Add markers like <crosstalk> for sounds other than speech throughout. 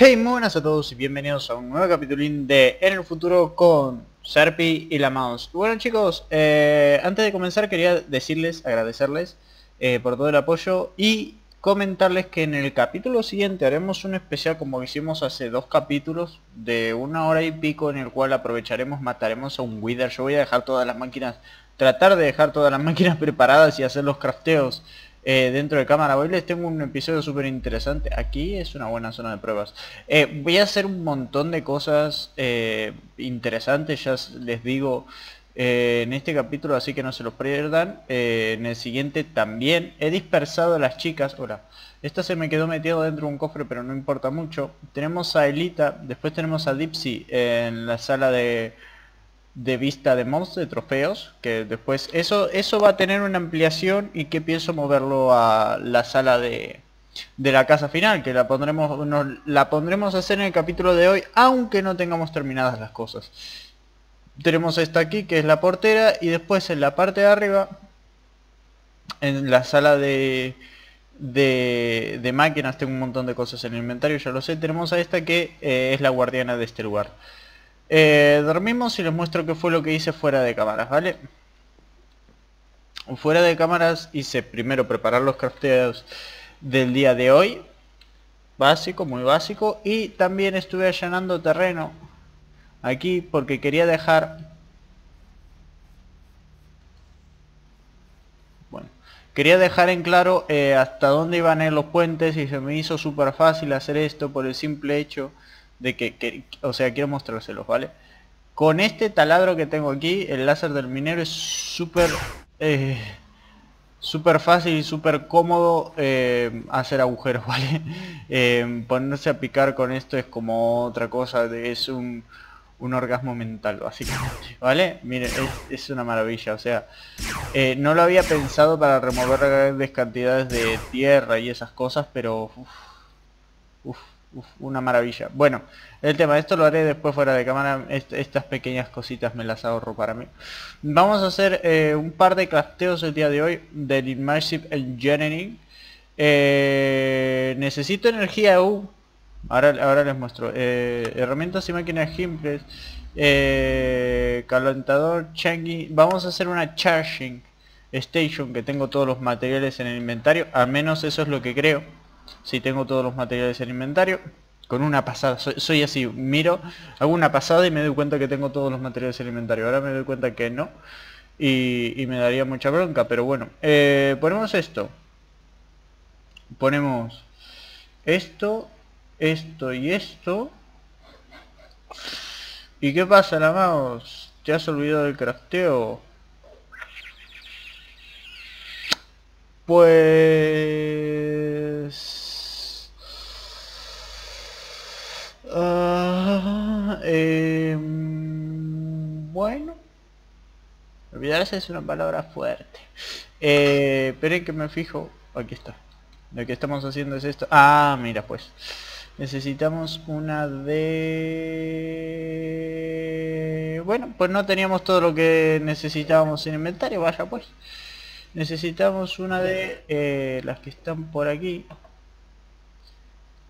Hey, muy buenas a todos y bienvenidos a un nuevo capitulín de En el futuro con Serpi y la mouse. Bueno chicos, eh, antes de comenzar quería decirles, agradecerles eh, por todo el apoyo y comentarles que en el capítulo siguiente haremos un especial como hicimos hace dos capítulos de una hora y pico en el cual aprovecharemos, mataremos a un Wither. Yo voy a dejar todas las máquinas, tratar de dejar todas las máquinas preparadas y hacer los crafteos eh, dentro de cámara. Hoy les tengo un episodio súper interesante. Aquí es una buena zona de pruebas. Eh, voy a hacer un montón de cosas eh, interesantes, ya les digo, en este capítulo, así que no se los pierdan. en el siguiente también he dispersado a las chicas. Ahora, esta se me quedó metido dentro de un cofre, pero no importa mucho. Tenemos a Elita, después tenemos a Dipsy en la sala de de vista de monstruos, de trofeos, que después eso eso va a tener una ampliación y que pienso moverlo a la sala de, de la casa final, que la pondremos la pondremos a hacer en el capítulo de hoy, aunque no tengamos terminadas las cosas. Tenemos esta aquí, que es la portera, y después en la parte de arriba, en la sala de, de, de máquinas, tengo un montón de cosas en el inventario, ya lo sé, tenemos a esta que eh, es la guardiana de este lugar. Eh, dormimos y les muestro qué fue lo que hice fuera de cámaras, ¿vale? Fuera de cámaras hice primero preparar los crafteos del día de hoy. Básico, muy básico. Y también estuve allanando terreno aquí porque quería dejar... Bueno, quería dejar en claro eh, hasta dónde iban a los puentes y se me hizo súper fácil hacer esto por el simple hecho de que, o sea, quiero mostrárselos, ¿vale? Con este taladro que tengo aquí, el láser del minero es súper... Eh, súper fácil y súper cómodo eh, hacer agujeros, <laughs> ¿vale? Eh, ponerse a picar con esto es como otra cosa, es un, un orgasmo mental, básicamente, ¿vale? Miren, es, una maravilla, o sea, no lo había pensado para remover grandes cantidades de tierra y esas cosas, pero... una maravilla. Bueno, el tema, esto lo haré después fuera de cámara, estas pequeñas cositas me las ahorro para mí. Vamos a hacer eh, un par de crafteos el día de hoy del Immersive Engineering. Eh, necesito energía EU. Ahora, ahora les muestro. Eh, herramientas y máquinas simples. calentador, changi. Vamos a hacer una charging station que tengo todos los materiales en el inventario. Al menos eso es lo que creo si tengo todos los materiales en inventario. Con una pasada, soy, así, miro, hago una pasada y me doy cuenta que tengo todos los materiales en inventario, ahora me doy cuenta que no y, me daría mucha bronca, pero bueno, eh, ponemos esto, ponemos esto, esto y esto. ¿y qué pasa la mouse? ¿Te has olvidado del crafteo? Pues... Ah, em, bueno. Olvidarse es una palabra fuerte. Eh, esperen que me fijo. Aquí está. Lo que estamos haciendo es esto. Ah, mira pues. Necesitamos una de... Bueno, pues no teníamos todo lo que necesitábamos en inventario. Vaya pues. Necesitamos una de eh, las que están por aquí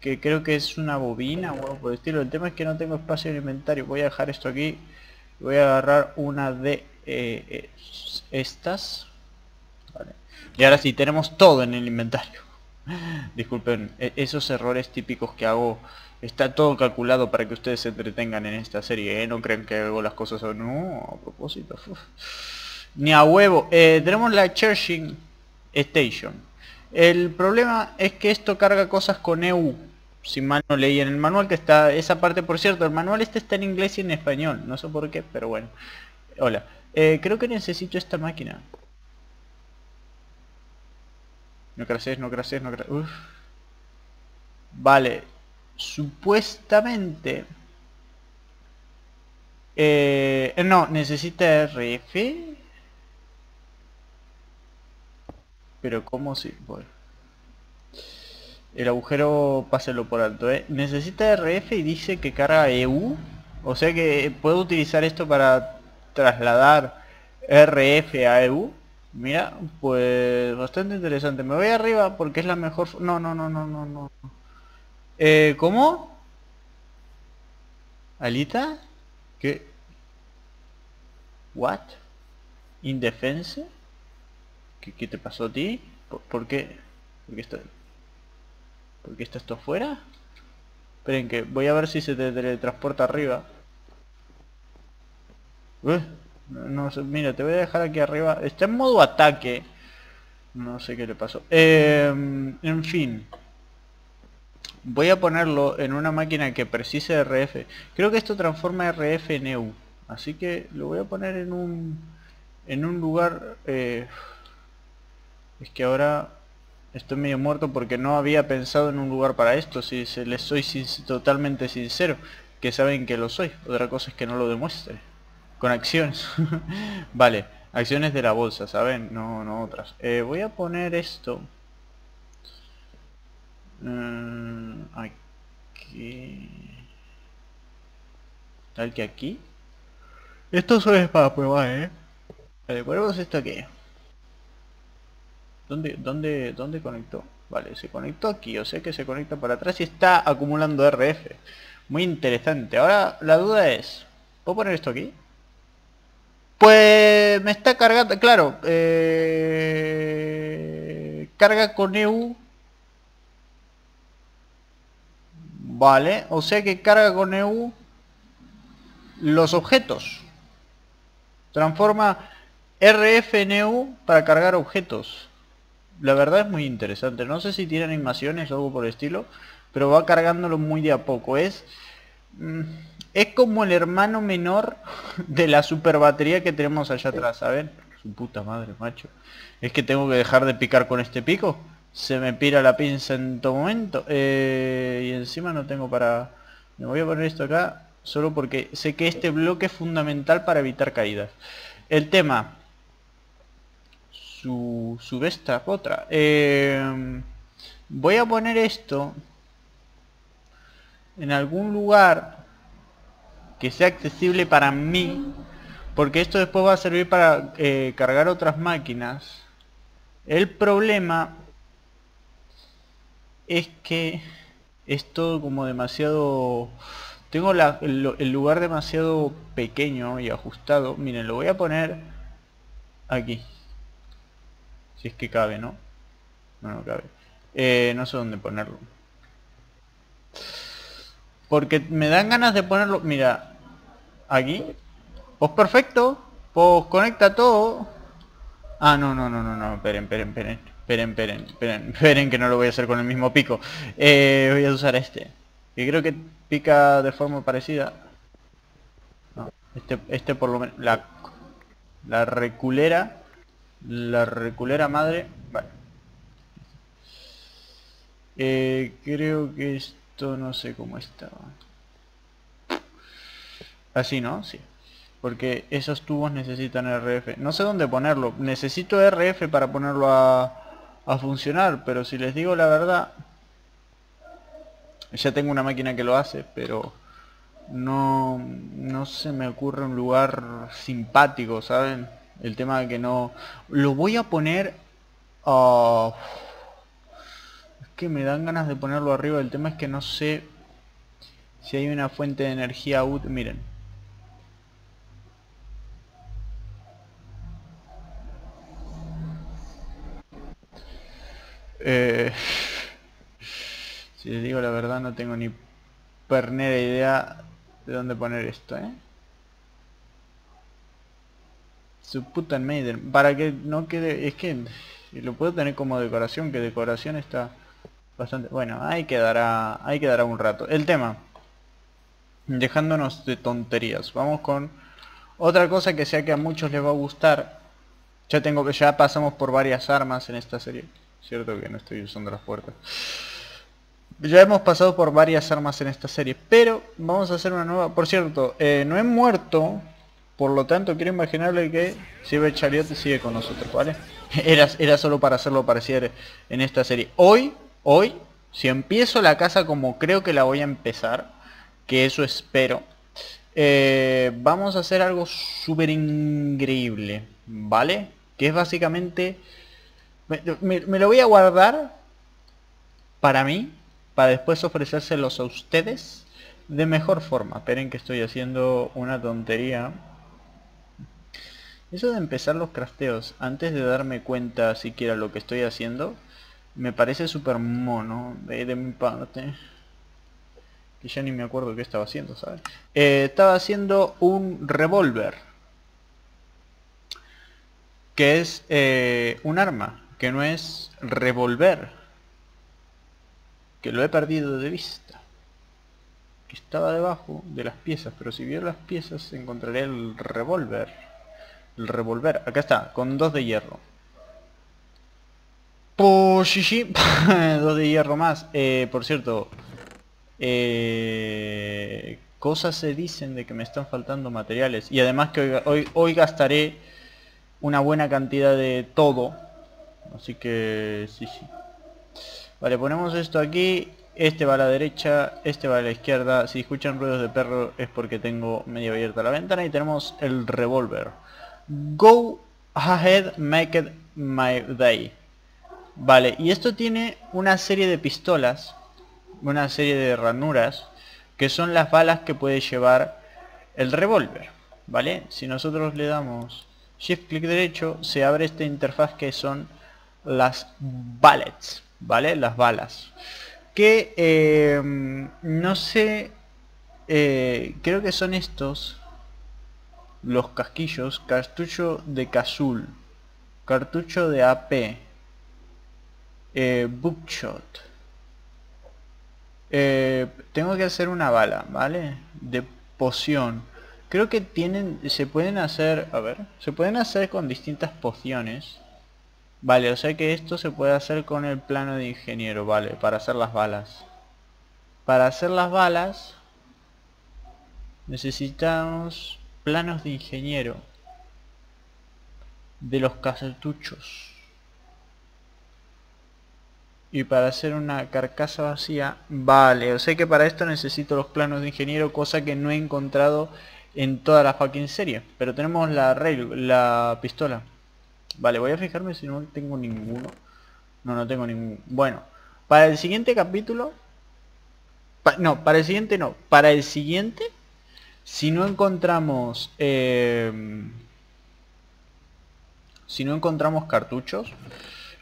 que creo que es una bobina o algo por el estilo. El tema es que no tengo espacio en inventario. Voy a dejar esto aquí. Voy a agarrar una de eh, estas. Y ahora sí, tenemos todo en el inventario. <laughs> Disculpen, e, esos errores típicos que hago. Está todo calculado para que ustedes se entretengan en esta serie, ¿eh? No crean que hago las cosas o no, a propósito. Ni a huevo. Eh, tenemos la Charging Station. El problema es que esto carga cosas con EU si mal no leí en el manual que está esa parte por cierto el manual este está en inglés y en español no sé por qué pero bueno. Hola. Eh, creo que necesito esta máquina. No creces no creces no creces vale. Supuestamente eh, no necesita RF pero cómo si bueno el agujero páselo por alto, ¿eh? Necesita RF y dice que carga EU. O sea que puedo utilizar esto para trasladar RF a EU. Mira, pues bastante interesante. Me voy arriba porque es la mejor... No, no, no, no, no, no. Eh, ¿Cómo? ¿Alita? ¿Qué? ¿What? ¿Indefense? ¿Qué, ¿Qué, te pasó a ti? ¿Por, qué? ¿Por qué está... ¿Por qué está esto afuera? Esperen que voy a ver si se te teletransporta arriba. no, no mira, te voy a dejar aquí arriba. Está en modo ataque. No sé qué le pasó. Eh, en fin. Voy a ponerlo en una máquina que precise RF. Creo que esto transforma RF en EU. Así que lo voy a poner en un en un lugar... Eh, es que ahora estoy medio muerto porque no había pensado en un lugar para esto. Si se les soy totalmente sincero. Que saben que lo soy. Otra cosa es que no lo demuestre. Con acciones. <laughs> vale. Acciones de la bolsa, ¿saben? No, no otras. Eh, voy a poner esto. Mm, aquí. Tal que aquí. Esto solo es para prueba ¿eh? Vale, esto aquí. ¿Dónde, dónde, dónde conectó? Vale, se conectó aquí, o sea que se conecta para atrás y está acumulando RF. Muy interesante. Ahora la duda es, ¿puedo poner esto aquí? Pues me está cargando, claro, eh, carga con EU. Vale, o sea que carga con EU los objetos. Transforma RF en EU para cargar objetos. La verdad es muy interesante. No sé si tiene animaciones o algo por el estilo, pero va cargándolo muy de a poco. Es... Mm, es como el hermano menor de la super batería que tenemos allá atrás, ¿saben? Su puta madre, macho. Es que tengo que dejar de picar con este pico. Se me pira la pinza en todo momento. Eh, y encima no tengo para... Me voy a poner esto acá solo porque sé que este bloque es fundamental para evitar caídas. El tema. Su, su otra. Eh, voy a poner esto en algún lugar que sea accesible para mí, porque esto después va a servir para eh, cargar otras máquinas. El problema es que es todo como demasiado... Tengo el, lugar demasiado pequeño y ajustado. Miren, lo voy a poner aquí. Si es que cabe, ¿no? No, no cabe. Eh, no sé dónde ponerlo. Porque me dan ganas de ponerlo... Mira, aquí. Pues perfecto. Pues conecta todo. Ah, no, no, no, no, no. Esperen, esperen, esperen. Esperen, esperen, esperen. Esperen que no lo voy a hacer con el mismo pico. Eh, voy a usar este. Que creo que pica de forma parecida. este, este por lo menos... La, la reculera. La reculera madre. Vale. Eh, creo que es no sé cómo está. Así, ¿no? Sí. Porque esos tubos necesitan RF. No sé dónde ponerlo. Necesito RF para ponerlo a, a funcionar. Pero si les digo la verdad... Ya tengo una máquina que lo hace, pero... No, no se me ocurre un lugar simpático, ¿saben? El tema de que no... Lo voy a poner... a que me dan ganas de ponerlo arriba. El tema es que no sé si hay una fuente de energía útil. Miren. Eh, si les digo la verdad no tengo ni pernera idea de dónde poner esto, ¿eh? Su puta Maiden. Para que no quede... Es que lo puedo tener como decoración, que decoración está... Bastante. Bueno, ahí quedará, ahí quedará un rato. El tema. Dejándonos de tonterías. Vamos con otra cosa que sea que a muchos les va a gustar. Ya tengo que ya pasamos por varias armas en esta serie. Cierto que no estoy usando las puertas. Ya hemos pasado por varias armas en esta serie. Pero vamos a hacer una nueva. Por cierto, eh, no he muerto. Por lo tanto, quiero imaginarle que Cyber Chariot sigue con nosotros, ¿vale? <laughs> Era, solo para hacerlo parecer en esta serie. Hoy hoy, si empiezo la casa como creo que la voy a empezar, que eso espero, eh, vamos a hacer algo súper increíble, ¿vale? Que es básicamente... Me, lo voy a guardar para mí, para después ofrecérselos a ustedes, de mejor forma. Esperen que estoy haciendo una tontería. Eso de empezar los crafteos antes de darme cuenta siquiera lo que estoy haciendo, me parece súper mono de, mi parte. Que ya ni me acuerdo qué estaba haciendo, ¿sabes? Eh, estaba haciendo un revólver. Que es eh, un arma, que no es revolver. Que lo he perdido de vista. Que estaba debajo de las piezas, pero si vio las piezas encontraré el revólver el revolver. Acá está, con dos de hierro. Pues sí, <laughs> dos de hierro más. Eh, por cierto, eh, cosas se dicen de que me están faltando materiales. Y además que hoy, hoy, gastaré una buena cantidad de todo. Así que sí, sí. Vale, ponemos esto aquí. Este va a la derecha, este va a la izquierda. Si escuchan ruidos de perro es porque tengo medio abierta la ventana. Y tenemos el revólver. Go ahead, make it my day. Vale, y esto tiene una serie de pistolas, una serie de ranuras, que son las balas que puede llevar el revólver. ¿Vale? Si nosotros le damos shift clic derecho, se abre esta interfaz que son las bullets, ¿vale? Las balas. Que eh, no sé, eh, creo que son estos los casquillos, cartucho de Cazul, cartucho de AP, eh, bookshot. Eh, tengo que hacer una bala, ¿vale? De poción. Creo que tienen, se pueden hacer, a ver, se pueden hacer con distintas pociones. Vale, o sea que esto se puede hacer con el plano de ingeniero, vale, para hacer las balas. Para hacer las balas necesitamos planos de ingeniero de los cartuchos y para hacer una carcasa vacía vale, o sea que para esto necesito los planos de ingeniero cosa que no he encontrado en toda la fucking serie. Pero tenemos la rail, la pistola. Vale, voy a fijarme si no tengo ninguno. No, no tengo ningún bueno, para el siguiente capítulo no, para el siguiente no para el siguiente si no encontramos... Eh, si no encontramos cartuchos,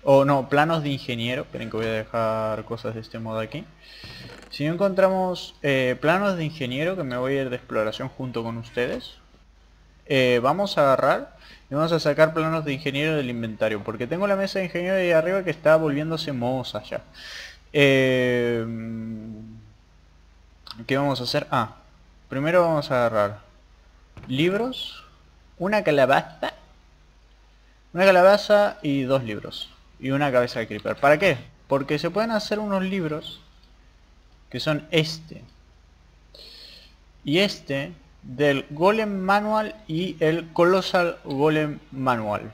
o no, planos de ingeniero, esperen que voy a dejar cosas de este modo aquí. Si no encontramos eh, planos de ingeniero, que me voy a ir de exploración junto con ustedes, eh, vamos a agarrar y vamos a sacar planos de ingeniero del inventario, porque tengo la mesa de ingeniero ahí arriba que está volviéndose moza ya. ¿Qué vamos a hacer? Ah, Primero vamos a agarrar libros, una calabaza, una calabaza y dos libros. Y una cabeza de creeper. ¿Para qué? Porque se pueden hacer unos libros que son este y este del Golem Manual y el Colossal Golem Manual.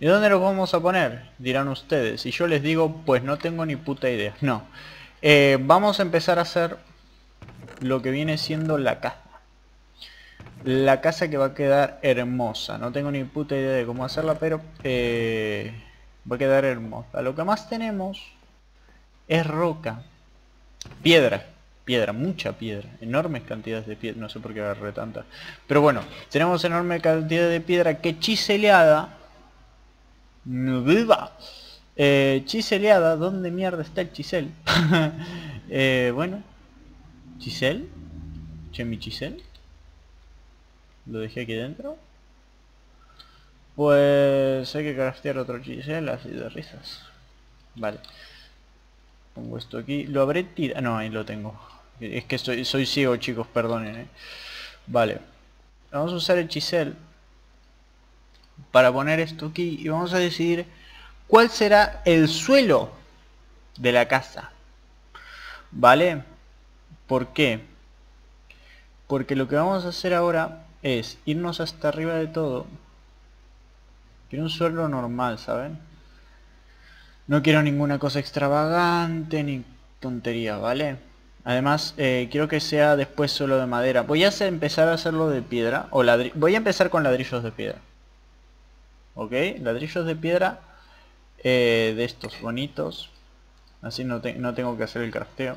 ¿Y dónde los vamos a poner? Dirán ustedes. Y yo les digo, pues no tengo ni puta idea. No. Eh, vamos a empezar a hacer lo que viene siendo la casa. La casa que va a quedar hermosa. No tengo ni puta idea de cómo hacerla, pero eh, va a quedar hermosa. Lo que más tenemos es roca. Piedra. Piedra, mucha piedra. Enormes cantidades de piedra. No sé por qué agarré tanta. Pero bueno, tenemos enorme cantidad de piedra que chiseleada. Eh, chiseleada, ¿dónde mierda está el chisel? <laughs> eh, bueno, ¿Chisel? Che, mi chisel. Lo dejé aquí dentro. Pues hay que craftear otro chisel así de risas. Vale. Pongo esto aquí. Lo habré tirado. No, ahí lo tengo. Es que soy, soy ciego, chicos, perdonen. ¿eh? Vale. Vamos a usar el chisel para poner esto aquí y vamos a decidir cuál será el suelo de la casa. ¿Vale? ¿Por qué? Porque lo que vamos a hacer ahora es irnos hasta arriba de todo. Quiero un suelo normal, ¿saben? No quiero ninguna cosa extravagante ni tontería, ¿vale? Además, eh, quiero que sea después solo de madera. Voy a empezar a hacerlo de piedra. o Voy a empezar con ladrillos de piedra. ¿Ok? Ladrillos de piedra eh, de estos bonitos. Así no, no tengo que hacer el crafteo.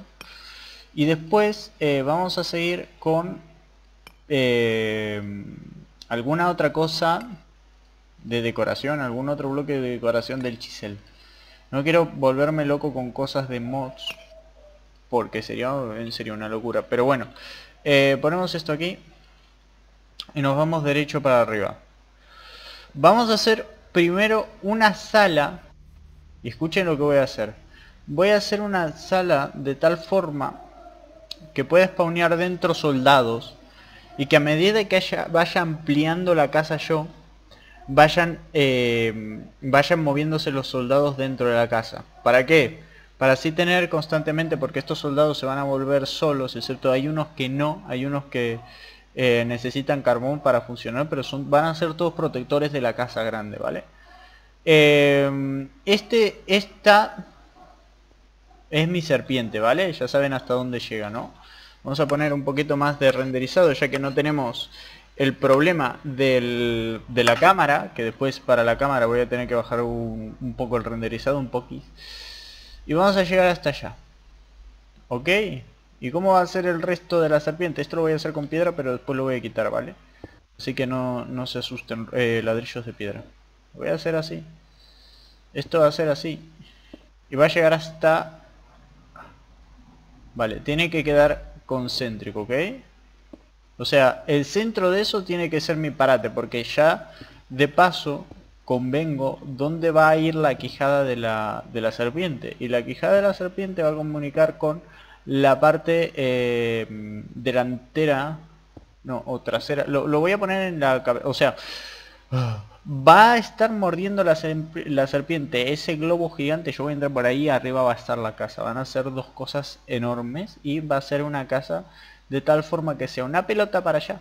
Y después eh, vamos a seguir con eh, alguna otra cosa de decoración, algún otro bloque de decoración del chisel. No quiero volverme loco con cosas de mods, porque sería en serio una locura. Pero bueno, eh, ponemos esto aquí y nos vamos derecho para arriba. Vamos a hacer primero una sala, y escuchen lo que voy a hacer. Voy a hacer una sala de tal forma que pueda spawnear dentro soldados y que a medida que vaya ampliando la casa yo, vayan, eh, vayan moviéndose los soldados dentro de la casa. ¿Para qué? Para así tener constantemente, porque estos soldados se van a volver solos, excepto hay unos que no, hay unos que eh, necesitan carbón para funcionar, pero son, van a ser todos protectores de la casa grande, ¿vale? Eh, este, esta es mi serpiente, ¿vale? Ya saben hasta dónde llega, ¿no? Vamos a poner un poquito más de renderizado, ya que no tenemos el problema de la cámara, que después para la cámara voy a tener que bajar un, poco el renderizado, un poquito. Y vamos a llegar hasta allá. ¿Ok? ¿Y cómo va a ser el resto de la serpiente? Esto lo voy a hacer con piedra, pero después lo voy a quitar, ¿vale? Así que no, no se asusten eh, ladrillos de piedra. Voy a hacer así. Esto va a ser así. Y va a llegar hasta... Vale, tiene que quedar concéntrico, ¿ok? O sea, el centro de eso tiene que ser mi parate, porque ya de paso convengo dónde va a ir la quijada de la, de la serpiente. Y la quijada de la serpiente va a comunicar con la parte eh, delantera, no, o trasera. Lo, lo, voy a poner en la cabeza, o sea, va a estar mordiendo la, la, serpiente. Ese globo gigante, yo voy a entrar por ahí, arriba va a estar la casa. Van a ser dos cosas enormes y va a ser una casa de tal forma que sea una pelota para allá,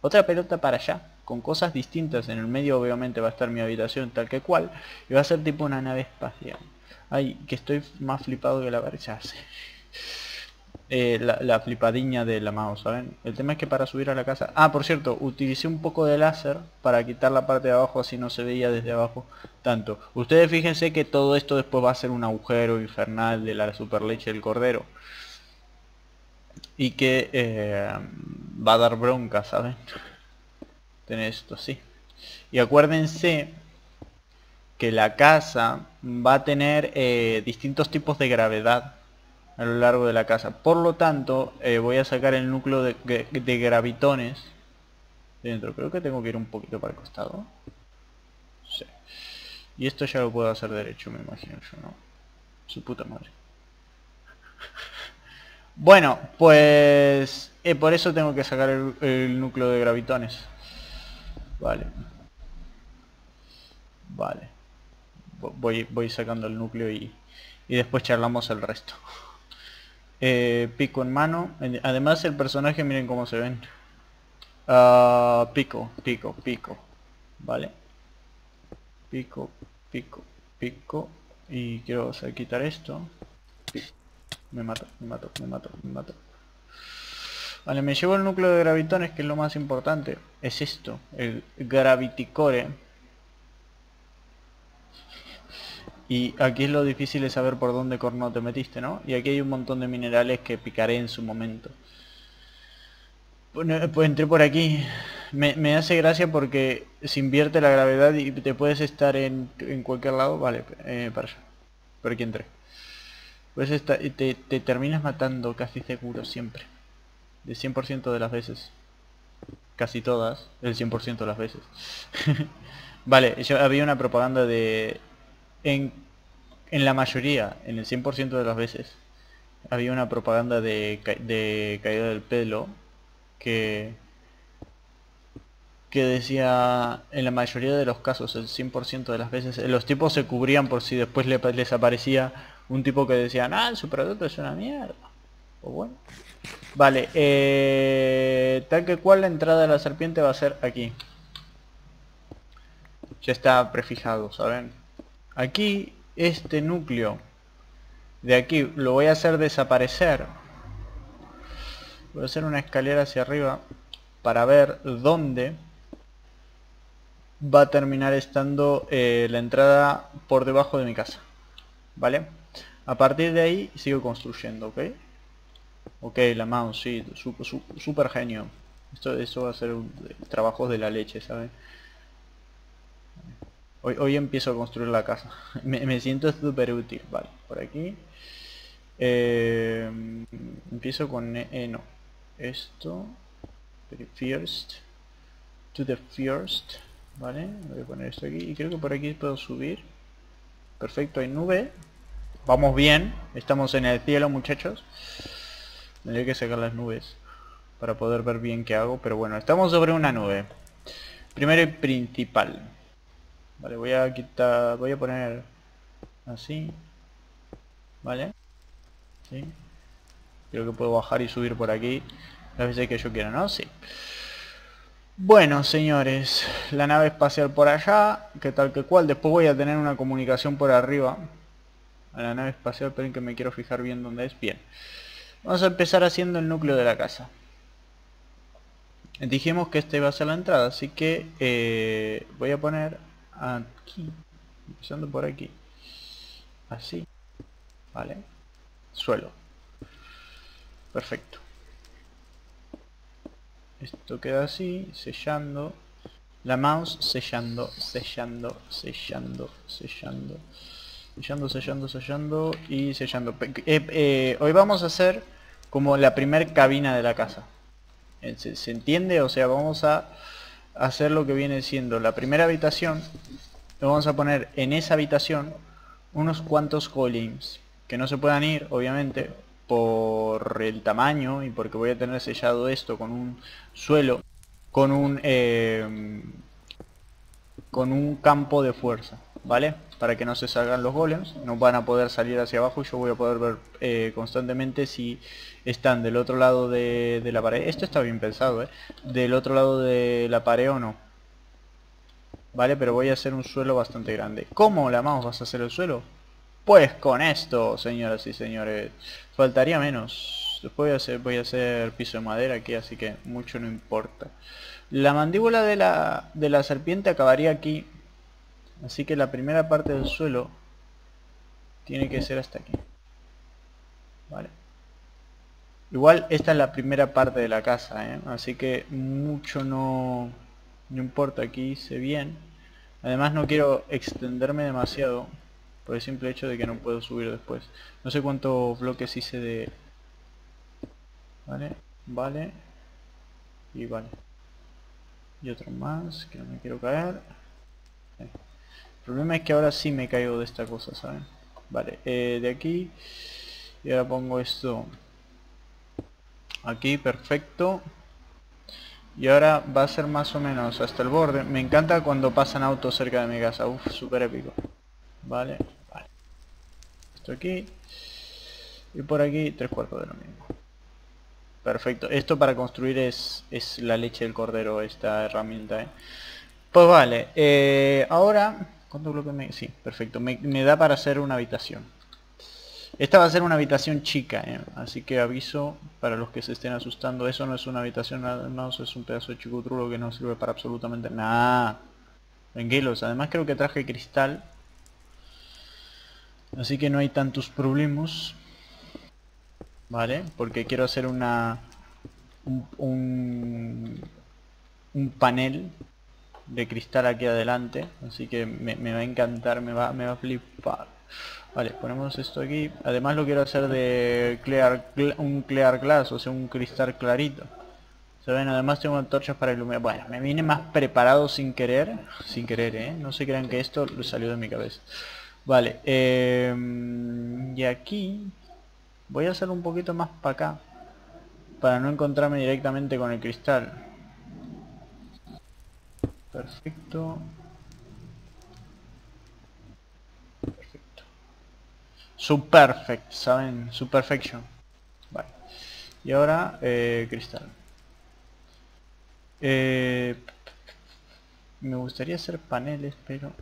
otra pelota para allá, con cosas distintas. En el medio obviamente va a estar mi habitación tal que cual, y va a ser tipo una nave espacial. Ay, que estoy más flipado que la verga. Eh, la, la, flipadiña de la mouse, ¿saben? El tema es que para subir a la casa... Ah, por cierto, utilicé un poco de láser para quitar la parte de abajo, así no se veía desde abajo tanto. Ustedes fíjense que todo esto después va a ser un agujero infernal de la super leche del cordero y que eh, va a dar bronca, ¿saben? Tener esto así. Y acuérdense que la casa va a tener eh, distintos tipos de gravedad a lo largo de la casa. Por lo tanto, eh, voy a sacar el núcleo de, gravitones dentro. Creo que tengo que ir un poquito para el costado. Sí. Y esto ya lo puedo hacer derecho, me imagino yo, ¿no? Su puta madre. Bueno, pues eh, por eso tengo que sacar el, núcleo de gravitones. Vale. Vale. Voy, voy sacando el núcleo y, y después charlamos el resto. Eh, pico en mano. Además el personaje, miren cómo se ven. Uh, pico, pico, pico. Vale. Pico, pico, pico. Y quiero quitar esto. Me mato, me mato, me mato, me mato. Vale, me llevo el núcleo de gravitones, que es lo más importante. Es esto, el Graviticore. Y aquí es lo difícil de saber por dónde corno te metiste, ¿no? Y aquí hay un montón de minerales que picaré en su momento. Pues, pues entré por aquí. Me, hace gracia porque se invierte la gravedad y te puedes estar en, cualquier lado. Vale, eh, para allá. Por aquí entré. Pues esta, te, te terminas matando casi seguro siempre. De 100% de las veces. Casi todas, el 100% de las veces. <laughs> vale, yo había una propaganda de... En, la mayoría, en el 100% de las veces, había una propaganda de, caída del pelo que que decía en la mayoría de los casos, el 100% de las veces, los tipos se cubrían por si después les aparecía un tipo que decía, ah, su producto es una mierda. O bueno. Vale, eh, tal que cual la entrada de la serpiente va a ser aquí. Ya está prefijado, ¿saben? Aquí, este núcleo de aquí lo voy a hacer desaparecer. Voy a hacer una escalera hacia arriba para ver dónde va a terminar estando eh, la entrada por debajo de mi casa. ¿Vale? A partir de ahí sigo construyendo, ¿ok? Ok, la mouse, sí, super, genio. Esto, esto va a ser un, trabajos de la leche, ¿sabes? Hoy, empiezo a construir la casa. <laughs> me, siento súper útil. Vale, por aquí. Eh, empiezo con... E, no. Esto. First. To the first. Vale, voy a poner esto aquí. Y creo que por aquí puedo subir. Perfecto, hay nube. Vamos bien. Estamos en el cielo, muchachos. Tendría que sacar las nubes para poder ver bien qué hago. Pero bueno, estamos sobre una nube. Primero y principal. Vale, voy a quitar... Voy a poner así. Vale. Sí. Creo que puedo bajar y subir por aquí las veces que yo quiera, ¿no? Sí. Bueno, señores, la nave espacial por allá, que tal que cual. Después voy a tener una comunicación por arriba. A la nave espacial, esperen que me quiero fijar bien dónde es. Bien. Vamos a empezar haciendo el núcleo de la casa. Dijimos que esta iba a ser la entrada, así que eh, voy a poner aquí, empezando por aquí. Así. Vale. Suelo. Perfecto. Esto queda así, sellando. La mouse sellando, sellando, sellando, sellando. Sellando, sellando, sellando y sellando. Eh, eh, hoy vamos a hacer como la primer cabina de la casa. Eh, ¿Se, entiende? O sea, vamos a hacer lo que viene siendo la primera habitación. Lo vamos a poner en esa habitación unos cuantos golems. Que no se puedan ir, obviamente, por el tamaño y porque voy a tener sellado esto con un suelo, con un, eh, con un campo de fuerza, ¿vale? Para que no se salgan los golems, no van a poder salir hacia abajo y yo voy a poder ver eh, constantemente si están del otro lado de, la pared. Esto está bien pensado, ¿eh? Del otro lado de la pared o no. ¿Vale? Pero voy a hacer un suelo bastante grande. ¿Cómo la mouse vas a hacer el suelo? Pues con esto, señoras y señores. Faltaría menos. Después voy a hacer, voy a hacer piso de madera aquí, así que mucho no importa. La mandíbula de la, de la serpiente acabaría aquí. Así que la primera parte del suelo tiene que ser hasta aquí. Vale. Igual esta es la primera parte de la casa, ¿eh? así que mucho no, no importa, aquí hice bien. Además no quiero extenderme demasiado por el simple hecho de que no puedo subir después. No sé cuántos bloques hice de... Vale, vale. Y vale. Y otro más, que no me quiero caer. El problema es que ahora sí me caigo de esta cosa, ¿saben? Vale, eh, de aquí. Y ahora pongo esto aquí, perfecto. Y ahora va a ser más o menos hasta el borde. Me encanta cuando pasan autos cerca de mi casa. Uf, súper épico. Vale aquí. Y por aquí tres cuartos de lo mismo. Perfecto. Esto para construir es, es la leche del cordero, esta herramienta. ¿eh? Pues vale. Eh, ahora... ¿Cuánto bloque me...? Sí, perfecto. Me, da para hacer una habitación. Esta va a ser una habitación chica, ¿eh? así que aviso para los que se estén asustando. Eso no es una habitación, no, es un pedazo de chicutrulo que no sirve para absolutamente nada. Tranquilos, además creo que traje cristal Así que no hay tantos problemas. Vale, porque quiero hacer una... Un, un, panel de cristal aquí adelante. Así que me, va a encantar, me va, me va a flipar. Vale, ponemos esto aquí. Además lo quiero hacer de clear, un clear glass, o sea, un cristal clarito. ¿Saben? Además tengo antorchas para iluminar. Bueno, me viene más preparado sin querer. Sin querer, ¿eh? No se crean que esto salió de mi cabeza. Vale, em, y aquí voy a hacer un poquito más para acá para no encontrarme directamente con el cristal. Perfecto. Perfecto. Superfect, ¿saben? Superfection. Vale. Y ahora, eh, cristal. Eh, me gustaría hacer paneles, pero...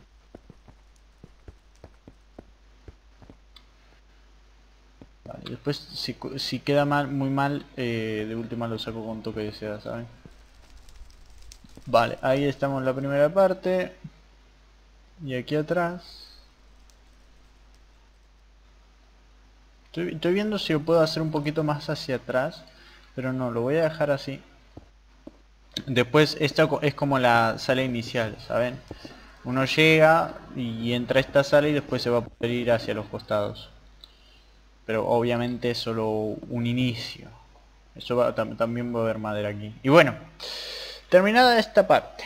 después si, queda mal, muy mal, eh, de última lo saco con toque de seda, ¿saben? Vale, ahí estamos en la primera parte. Y aquí atrás. Estoy, viendo si lo puedo hacer un poquito más hacia atrás, pero no, lo voy a dejar así. Después esta es como la sala inicial, ¿saben? Uno llega y entra a esta sala y después se va a poder ir hacia los costados. Pero obviamente es solo un inicio. Eso va, también va a haber madera aquí. Y bueno, terminada esta parte.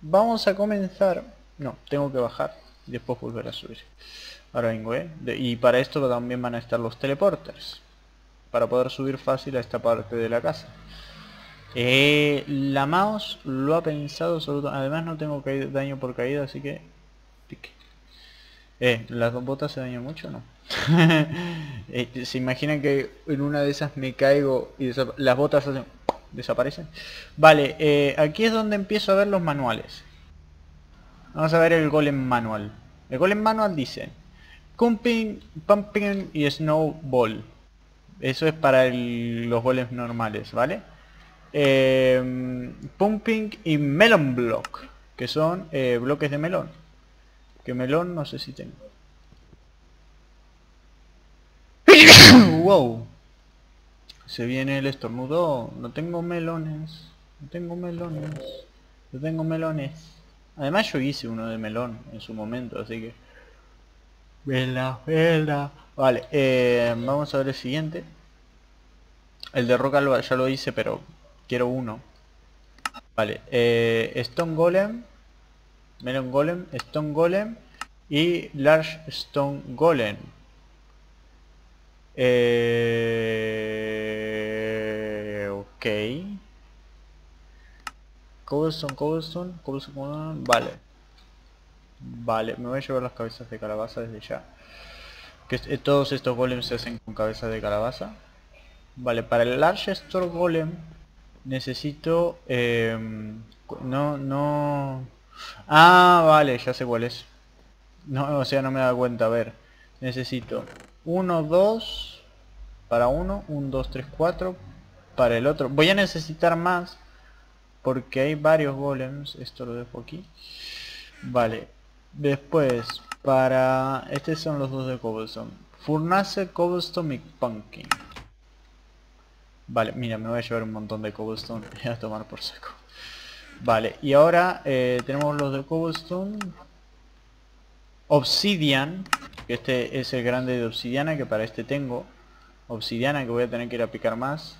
Vamos a comenzar... No, tengo que bajar después volver a subir. Ahora vengo, ¿eh? y para esto también van a estar los teleporters. Para poder subir fácil a esta parte de la casa. Eh, la mouse lo ha pensado Además no tengo daño por caída, así que... Eh, ¿las dos botas se dañan mucho no? <laughs> Eh, ¿Se imaginan que en una de esas me caigo y las botas desaparecen? Vale, eh, aquí es donde empiezo a ver los manuales. Vamos a ver el golem manual. El golem manual dice Pumping, pumping y snowball. Eso es para los golems normales, ¿vale? Em, pumping y melon block, que son eh, bloques de melón. Que melón no sé si tengo. <coughs> wow. Se viene el estornudo. No tengo melones. No tengo melones. No tengo melones. Además yo hice uno de melón en su momento, así que... Vela, vela. Vale, eh, vamos a ver el siguiente. El de Rock ya lo hice, pero quiero uno. Vale, eh, Stone Golem, Melon Golem, Stone Golem y Large Stone Golem. Eh, ok. Cobblestone, Cobblestone, Cobblestone, vale. Vale, me voy a llevar las cabezas de calabaza desde ya. Que eh, todos estos golems se hacen con cabezas de calabaza. Vale, para el Large Store Golem necesito... Em, no, no... Ah, vale, ya sé cuál es. No, o sea, no me da cuenta. A ver, necesito 1, 2 para uno, 1, 2, 3, 4 para el otro. Voy a necesitar más porque hay varios golems. Esto lo dejo aquí. Vale, Después, para... Estos son los dos de Cobblestone. Furnace, Cobblestone y Pumpkin. Vale, mira, me voy a llevar un montón de Cobblestone. <laughs> Voy a tomar por seco. Vale, y ahora eh, tenemos los de Cobblestone. Obsidian, este es el grande de obsidiana, que para este tengo. Obsidiana, que voy a tener que ir a picar más.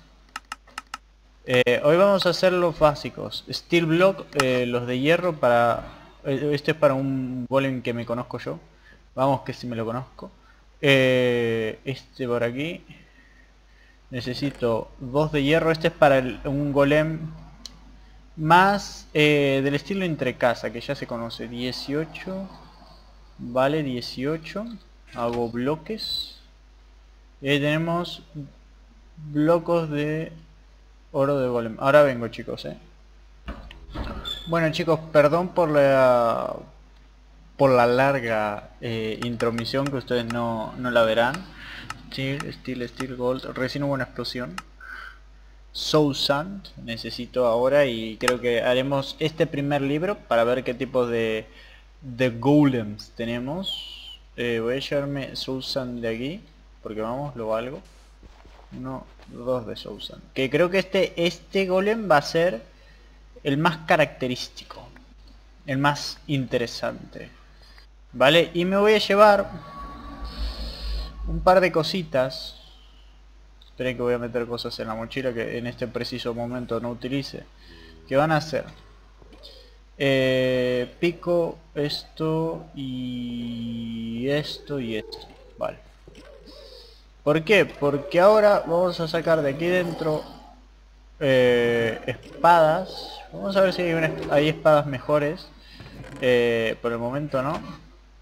Eh, hoy vamos a hacer los básicos. Steel Block, eh, los de hierro para eh, este es para un golem que me conozco yo. Vamos que si me lo conozco. Este por aquí. Necesito dos de hierro. Este es para un golem más del estilo entre casa, que ya se conoce. 18. Vale, 18. Hago bloques. tenemos blocos de oro de golem. Ahora vengo chicos, eh. Bueno chicos, perdón por la por la larga eh, intromisión que ustedes no, no la verán. Steel, Steel, Steel, Gold. Recién hubo una explosión. Soul Sand necesito ahora y creo que haremos este primer libro para ver qué tipo de, de golems tenemos. Eh, voy a llevarme Soul Sand de aquí porque vamos, lo valgo. Uno, dos de Soul Sand. Que creo que este, este golem va a ser el más característico, el más interesante. ¿Vale? Y me voy a llevar un par de cositas. Esperen que voy a meter cosas en la mochila que en este preciso momento no utilice. Que van a ser eh, pico, esto y esto y esto. Vale. ¿Por qué? Porque ahora vamos a sacar de aquí dentro eh, espadas. Vamos a ver si hay, espadas mejores. Eh, por el momento no.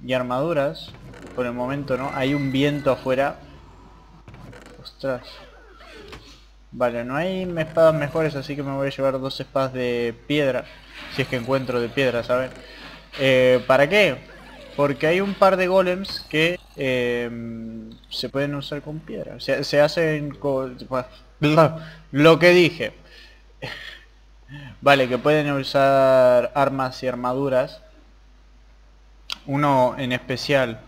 Y armaduras. Por el momento no. Hay un viento afuera. Ostras. Vale, no hay espadas mejores, así que me voy a llevar dos espadas de piedra. Si es que encuentro de piedra, ¿saben? Eh, ¿Para qué? Porque hay un par de golems que se pueden usar con piedra. Se, se hacen con... Lo que dije. <laughs> Vale, que pueden usar armas y armaduras. Uno en especial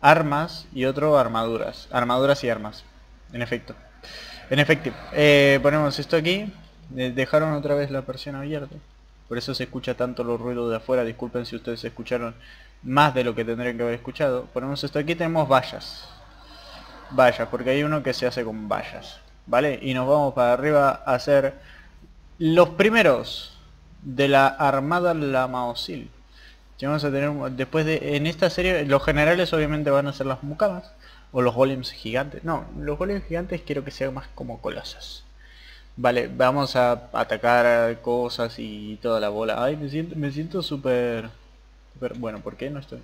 armas y otro armaduras. Armaduras y armas. En efecto. En efecto. Eh, ponemos esto aquí. Dejaron otra vez la persiana abierta. Por eso se escucha tanto los ruidos de afuera. Disculpen si ustedes escucharon más de lo que tendrían que haber escuchado. Ponemos esto aquí. Tenemos vallas. Vallas. Porque hay uno que se hace con vallas. ¿Vale? Y nos vamos para arriba a hacer los primeros de la Armada Lamaosil. Vamos a tener, después de, en esta serie, los generales obviamente van a ser las mucamas. O los golems gigantes. No, los golems gigantes quiero que sean más como colosas. Vale, vamos a atacar cosas y toda la bola. Ay, me siento me siento súper... Bueno, ¿por qué no estoy?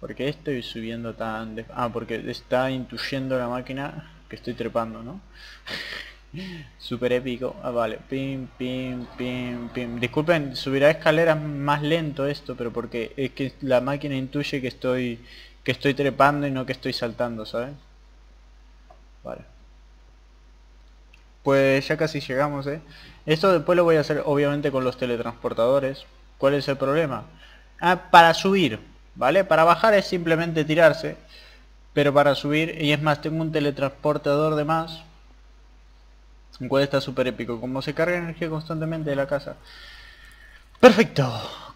¿Por qué estoy subiendo tan... Ah, porque está intuyendo la máquina que estoy trepando, ¿no? <laughs> Súper épico. Ah, vale. Pim, pim, pim, pim. Disculpen, subirá escaleras más lento esto, pero porque es que la máquina intuye que estoy que estoy trepando y no que estoy saltando, ¿sabes? Vale. Pues ya casi llegamos, ¿eh? Esto después lo voy a hacer obviamente con los teletransportadores. ¿Cuál es el problema? Ah, para subir, ¿vale? Para bajar es simplemente tirarse. Pero para subir, y es más, tengo un teletransportador de más el cual está súper épico, como se carga energía constantemente de la casa. Perfecto,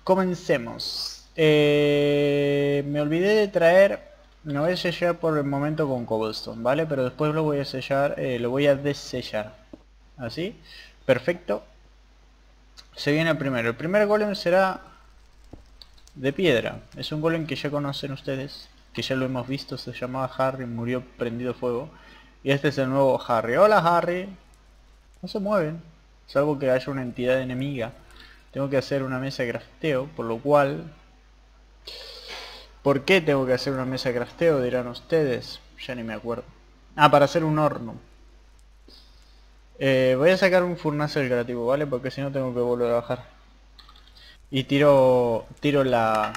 comencemos. Eh, me olvidé de traer, me voy a sellar por el momento con cobblestone, ¿vale? Pero después lo voy a sellar, eh, lo voy a desellar. Así, perfecto. Se viene el primero. El primer golem será de piedra. Es un golem que ya conocen ustedes, que ya lo hemos visto, se llamaba Harry, murió prendido fuego. Y este es el nuevo Harry. Hola Harry, no se mueven, salvo que haya una entidad enemiga. Tengo que hacer una mesa de crafteo, por lo cual... ¿Por qué tengo que hacer una mesa de crafteo? Dirán ustedes. Ya ni me acuerdo. Ah, para hacer un horno. Eh, voy a sacar un furnace del creativo, ¿vale? Porque si no tengo que volver a bajar. Y tiro... Tiro la...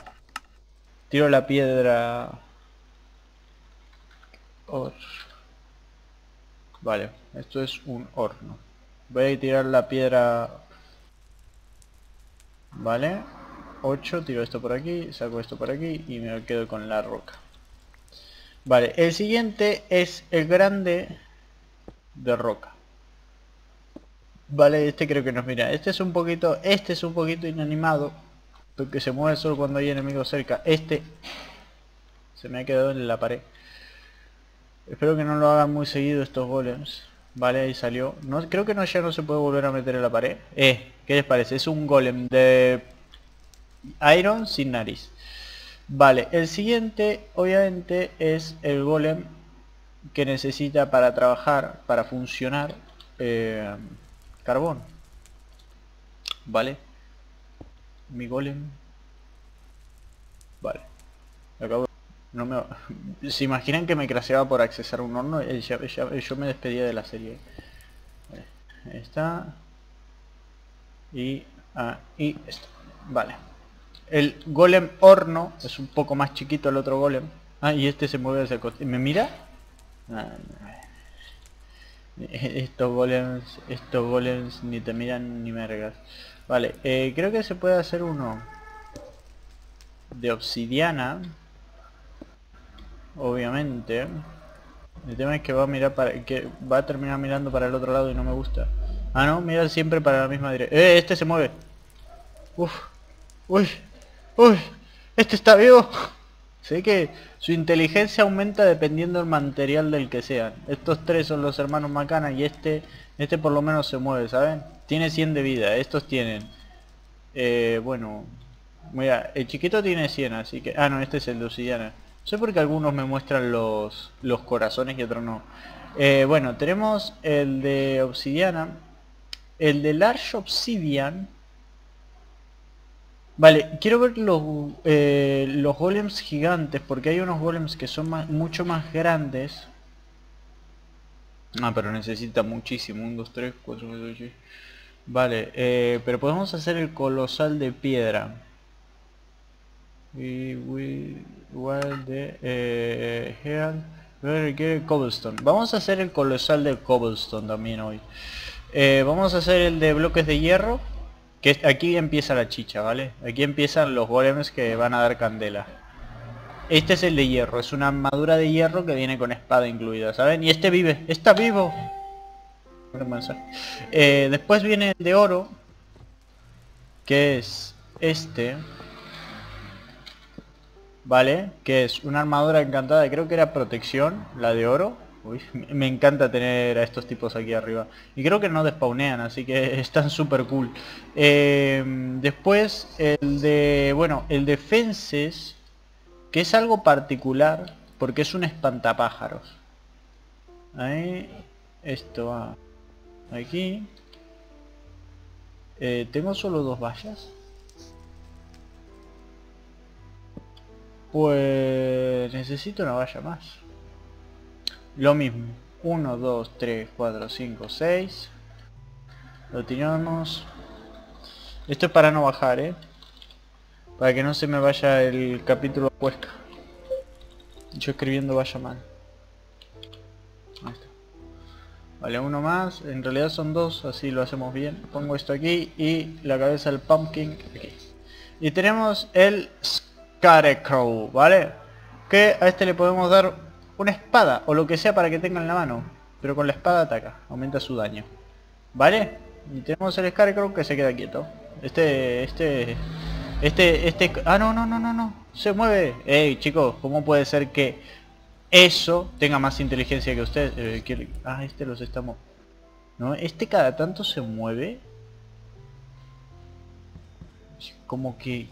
Tiro la piedra... Vale, esto es un horno. Voy a tirar la piedra... Vale. 8, tiro esto por aquí, saco esto por aquí y me quedo con la roca. Vale, el siguiente es el grande de roca. Vale, este creo que nos mira. Este es un poquito, este es un poquito inanimado. Porque se mueve solo cuando hay enemigos cerca. Este se me ha quedado en la pared. Espero que no lo hagan muy seguido estos golems. Vale, ahí salió. No, creo que no ya no se puede volver a meter en la pared. Eh, ¿qué les parece? Es un golem de iron sin nariz. Vale, el siguiente obviamente es el golem que necesita para trabajar, para funcionar, eh, carbón. Vale. Mi golem. Vale. Acabo no me... <laughs> ¿Se imaginan que me craseaba por accesar un horno? Eh, yo me despedía de la serie. Está. Y... Ah, y esto. Vale. El golem horno es un poco más chiquito el otro golem. Ah, y este se mueve hacia el ¿Me mira? Ah, <laughs> estos golems, estos golems ni te miran ni mergas. Vale, eh, creo que se puede hacer uno de obsidiana obviamente. El tema es que va a mirar para que va a terminar mirando para el otro lado y no me gusta. Ah, no, mira siempre para la misma dirección. ¡Eh! Este se mueve. Uf. Uy. Uy. Este está vivo. Sé que su inteligencia aumenta dependiendo del material del que sean. Estos tres son los hermanos Macana y este este por lo menos se mueve, ¿saben? Tiene 100 de vida. Estos tienen... Eh, bueno... Mira, el chiquito tiene 100, así que... Ah, no, este es el de obsidiana. No sé por qué algunos me muestran los, los corazones y otros no. Eh, bueno, tenemos el de obsidiana. El de Large Obsidian. Vale, quiero ver los, eh, los golems gigantes, porque hay unos golems que son mucho más grandes. Ah, pero necesita muchísimo. 1, 2, 3, 4, 5, 6. Vale, eh, pero podemos hacer el colosal de piedra igual de eh, cobblestone vamos a hacer el colosal de cobblestone también hoy eh, vamos a hacer el de bloques de hierro que aquí empieza la chicha vale aquí empiezan los golems que van a dar candela Este es el de hierro, es una armadura de hierro que viene con espada incluida, ¿saben? Y este vive, está vivo. Eh, después viene el de oro, que es este. ¿Vale? Que es una armadura encantada, creo que era protección, la de oro. Uy, <laughs> me encanta tener a estos tipos aquí arriba. Y creo que no despawnean, así que <laughs> están súper cool. Eh, después el de... Bueno, el de Fences, que es algo particular, porque es un espantapájaros. Ahí, esto va aquí. Eh, ¿Tengo solo dos vallas? Pues necesito una valla más. Lo mismo. 1, 2, 3, 4, 5, 6. Lo tiramos. Esto es para no bajar, ¿eh? Para que no se me vaya el capítulo puesta. Yo escribiendo vaya mal. Ahí está. Vale, uno más. En realidad son dos, así lo hacemos bien. Pongo esto aquí y la cabeza del pumpkin aquí. Y tenemos el Scarecrow, ¿vale? Que a este le podemos dar una espada o lo que sea para que tenga en la mano. Pero con la espada ataca, aumenta su daño. ¿Vale? Y tenemos el Scarecrow que se queda quieto. Este, este, este, este... Ah, no, no, no, no, no. Se mueve. Ey, chicos, ¿cómo puede ser que eso tenga más inteligencia que usted? Eh, ah, este los estamos... ¿No? Este cada tanto se mueve. Como que...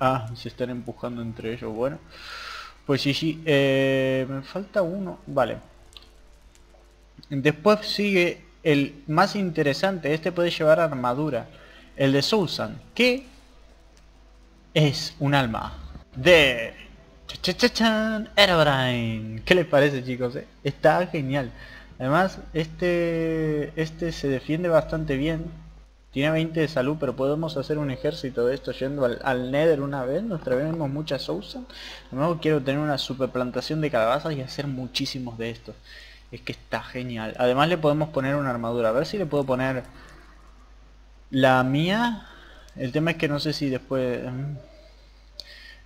Ah, se están empujando entre ellos. Bueno. Pues sí, sí. Eh, me falta uno. Vale. Después sigue el más interesante. Este puede llevar armadura. El de Susan. Que es un alma de... Ch ¿Qué les parece chicos? Eh, está genial. Además, este, este se defiende bastante bien tiene 20 de salud, pero podemos hacer un ejército de esto yendo al, Nether una vez. Nos traemos mucha sousa. Luego quiero tener una super plantación de calabazas y hacer muchísimos de estos. Es que está genial. Además le podemos poner una armadura. A ver si le puedo poner la mía. El tema es que no sé si después... Mm,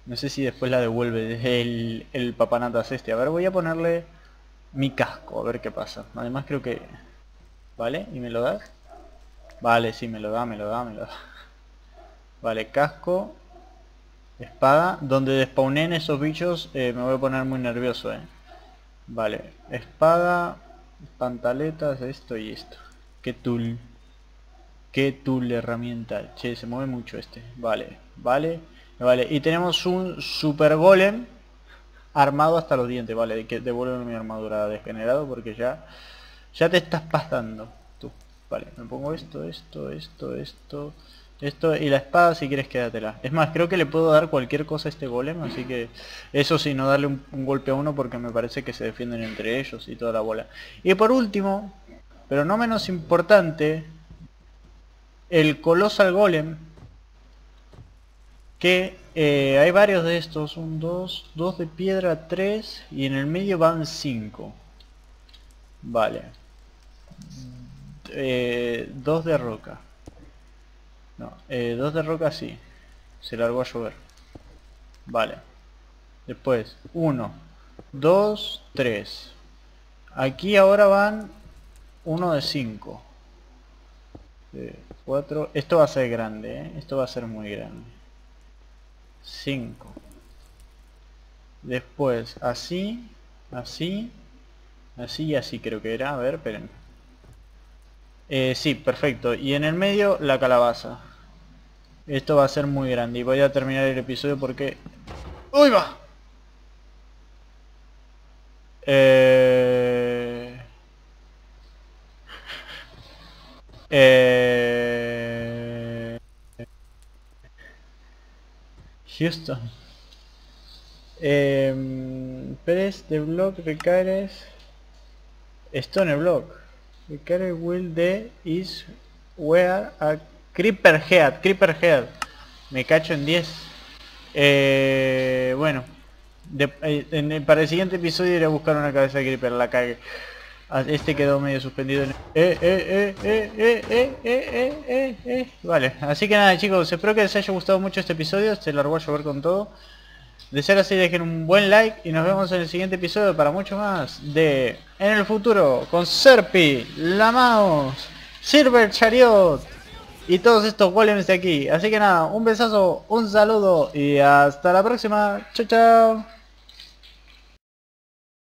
no sé si después la devuelve el, el papanatas este. A ver, voy a ponerle mi casco, a ver qué pasa. Además creo que... ¿Vale? ¿Y me lo das? Vale, sí, me lo da, me lo da, me lo da. Vale, casco. Espada. Donde despawnen esos bichos eh, me voy a poner muy nervioso, eh. Vale, espada. Pantaletas, esto y esto. Qué tool. Qué tool herramienta. Che, se mueve mucho este. Vale, vale. Vale, y tenemos un super golem armado hasta los dientes. Vale, que devuelve mi armadura degenerado porque ya... Ya te estás pasando. Vale, me pongo esto, esto, esto, esto, esto y la espada si quieres quédatela. Es más, creo que le puedo dar cualquier cosa a este golem, así que eso sí, no darle un, golpe a uno porque me parece que se defienden entre ellos y toda la bola. Y por último, pero no menos importante, el Colossal Golem, que eh, hay varios de estos, un 2, 2 de piedra, 3 y en el medio van 5. Vale eh, dos de roca. No, eh, dos de roca sí. Se largó a llover. Vale. Después, uno, dos, tres. Aquí ahora van uno de cinco. cuatro. Esto va a ser grande, ¿eh? Esto va a ser muy grande. Cinco. Después, así, así, así y así creo que era. A ver, esperen. Eh, sí, perfecto. Y en el medio la calabaza. Esto va a ser muy grande y voy a terminar el episodio porque... ¡Uy va! Eh... Eh... Houston. Eh... Press de block requires Stone block. The carry will de is where a creeper head, creeper head. Me cacho en 10. Eh, bueno, eh, para el siguiente episodio iré a buscar una cabeza de creeper, la cague. Este quedó medio suspendido en... Eh, Vale, así que nada chicos, espero que les haya gustado mucho este episodio, se largó a llover con todo. De ser así dejen un buen like y nos vemos en el siguiente episodio para mucho más de En el futuro con Serpi, la mouse, Silver Chariot y todos estos golems de aquí. Así que nada, un besazo, un saludo y hasta la próxima. Chao chao.